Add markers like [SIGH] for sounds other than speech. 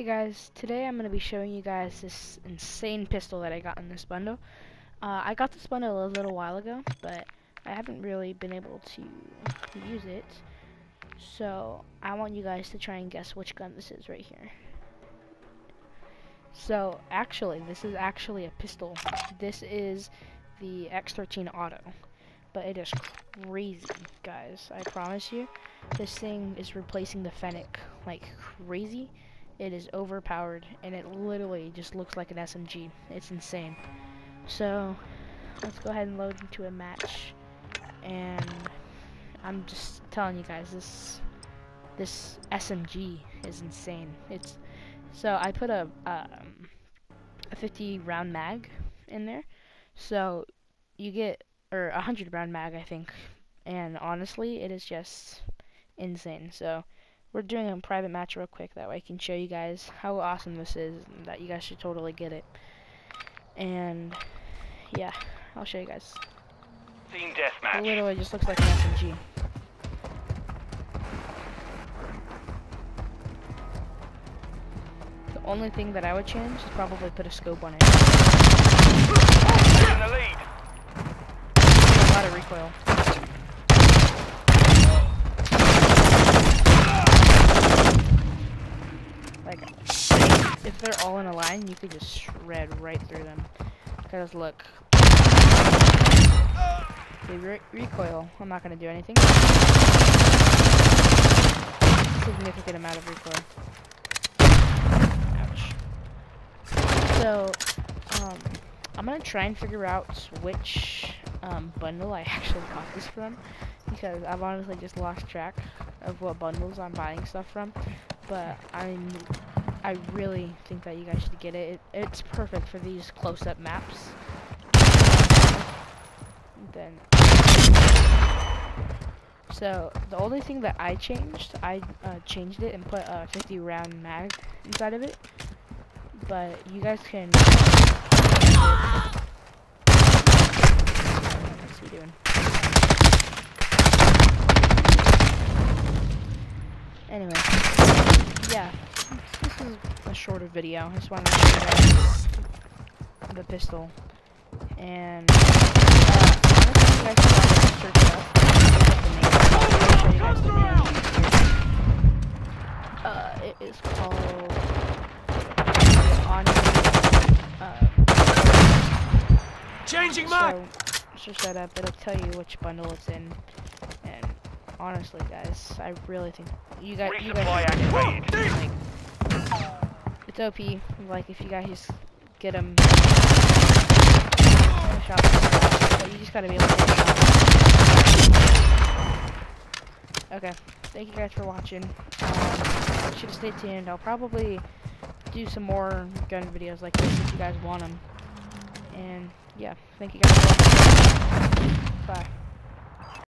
Hey guys, today I'm going to be showing you guys this insane pistol that I got in this bundle. Uh, I got this bundle a little while ago, but I haven't really been able to use it. So, I want you guys to try and guess which gun this is right here. So, actually, this is actually a pistol. This is the X13 Auto. But it is crazy, guys. I promise you. This thing is replacing the Fennec like crazy. It is overpowered, and it literally just looks like an SMG. It's insane. So, let's go ahead and load into a match. And I'm just telling you guys, this this SMG is insane. It's so I put a um, a 50 round mag in there, so you get or a 100 round mag, I think. And honestly, it is just insane. So we're doing a private match real quick that way I can show you guys how awesome this is and that you guys should totally get it. And yeah I'll show you guys. Team deathmatch. it literally just looks like an SMG the only thing that I would change is probably put a scope on it. In the lead. a lot of recoil Like, if they're all in a line, you could just shred right through them. Because look. They re recoil. I'm not going to do anything. Significant amount of recoil. Ouch. So, um, I'm going to try and figure out which um, bundle I [LAUGHS] actually got this from. Because I've honestly just lost track of what bundles I'm buying stuff from but I'm I really think that you guys should get it. it it's perfect for these close-up maps. Then so the only thing that I changed, I uh, changed it and put a 50 round mag inside of it. But you guys can. [LAUGHS] What's he doing? Anyway yeah, this is a shorter video. I just wanted to show the pistol. And, uh, I you guys can search it up. I'll show you guys the name. Uh, it is called uh, Changing. So, search that up. It'll tell you which bundle it's in And honestly, guys, I really think you guys, you guys, it's. Like, if you guys get but you just gotta be able to. Okay, thank you guys for watching. Um, should stay tuned. I'll probably do some more gun videos like this if you guys want them. And yeah, thank you guys for watching. Bye.